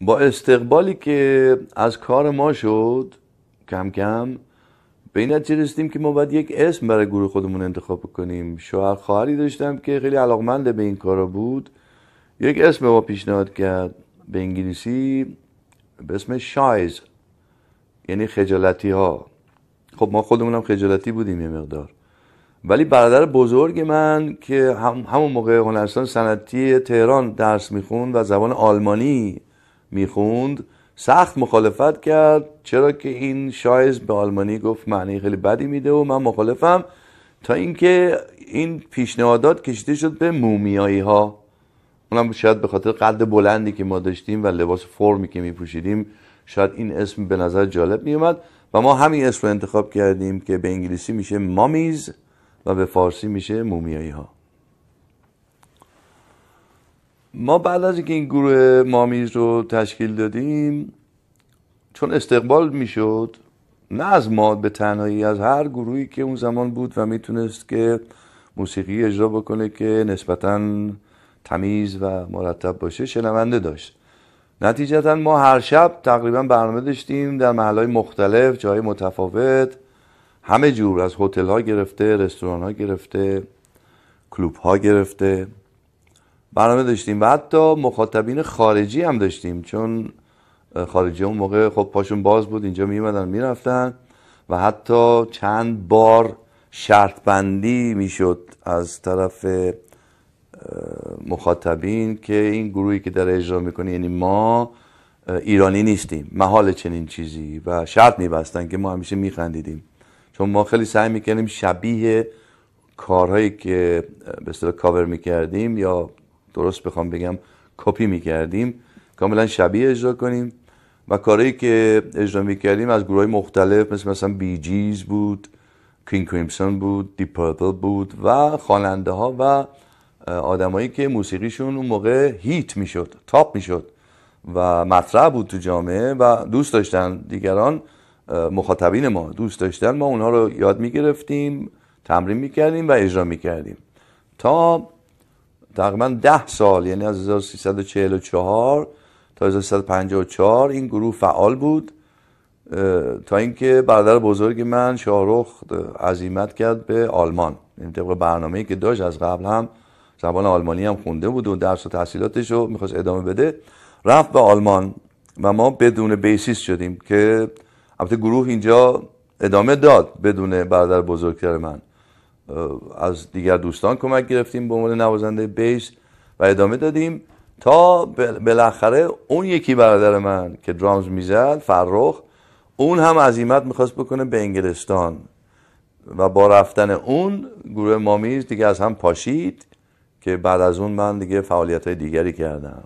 با استقبالی که از کار ما شد کم کم به این نتیجه رسیدیم که ما باید یک اسم برای گروه خودمون انتخاب کنیم شوهر خواهری داشتم که خیلی علاقمند به این کارا بود. یک اسم ما پیشنهاد کرد به انگلیسی به اسم شایز یعنی خجالتی ها خب ما خودمونم خجالتی بودیم یه مقدار. ولی برادر بزرگ من که هم همون موقع هنرستان سنتی تهران درس می‌خوند و زبان آلمانی می‌خوند سخت مخالفت کرد چرا که این شایز به آلمانی گفت معنی خیلی بدی میده و من مخالفم تا اینکه این پیشنهادات کشیده شد به مومیایی ها اونم شاید به خاطر قد بلندی که ما داشتیم و لباس فرمی که میپوشیدیم شاید این اسم به نظر جالب میومد و ما همین اسم رو انتخاب کردیم که به انگلیسی میشه مامیز و به فارسی میشه مومیایی ها ما بعد از اینکه این گروه مامیز رو تشکیل دادیم چون استقبال می‌شد نه از ما به تنهایی از هر گروهی که اون زمان بود و می‌تونست که موسیقی اجرا بکنه که نسبتا تمیز و مرتب باشه شنونده داشت. نتیجتا ما هر شب تقریبا برنامه داشتیم در محلهای مختلف جای متفاوت. همه جور از هتل ها گرفته رستوران ها گرفته کلوب ها گرفته. برنامه داشتیم و حتی مخاطبین خارجی هم داشتیم چون خارجی اون موقع خب پاشون باز بود اینجا میمدن می‌رفتن و حتی چند بار شرط بندی می‌شد از طرف مخاطبین که این گروهی که در اجرا می‌کنه یعنی ما ایرانی نیستیم محال چنین چیزی و شرط میبستن که ما همیشه میخندیدیم. چون ما خیلی سعی می‌کنیم شبیه کارهایی که به اصطلاح کاور می‌کردیم یا درست بخوام بگم کپی می‌کردیم. کاملا شبیه اجرا کنیم و کارهایی که اجرا می‌کردیم از گروه مختلف مثل مثلا Bee Gees بود King Crimson بود Deep Purple بود و خواننده ها و آدمایی که موسیقیشون اون موقع hit می‌شد top می‌شد و مطرح بود تو جامعه و دوست داشتن دیگران مخاطبین ما دوست داشتن. ما اونها رو یاد می‌گرفتیم تمرین می‌کردیم و اجرا می‌کردیم. تا تقریبا ده سال یعنی از 1344 تا 1354 این گروه فعال بود تا اینکه برادر بزرگ من شاهرخ عزیمت کرد به آلمان. این طبق برنامه‌ای که داشت از قبل هم زبان آلمانی هم خونده بود و درس و تحصیلاتش رو می‌خواست ادامه بده رفت به آلمان و ما بدون بیسیس شدیم که البته گروه اینجا ادامه داد بدون برادر بزرگتر من. از دیگر دوستان کمک گرفتیم به عنوان نوازنده بیس و ادامه دادیم تا بالاخره اون یکی برادر من که درامز می‌زد فرخ اون هم عزیمت می‌خواست بکنه به انگلستان و با رفتن اون گروه مامیز دیگه از هم پاشید که بعد از اون من دیگه فعالیت های دیگری کردم.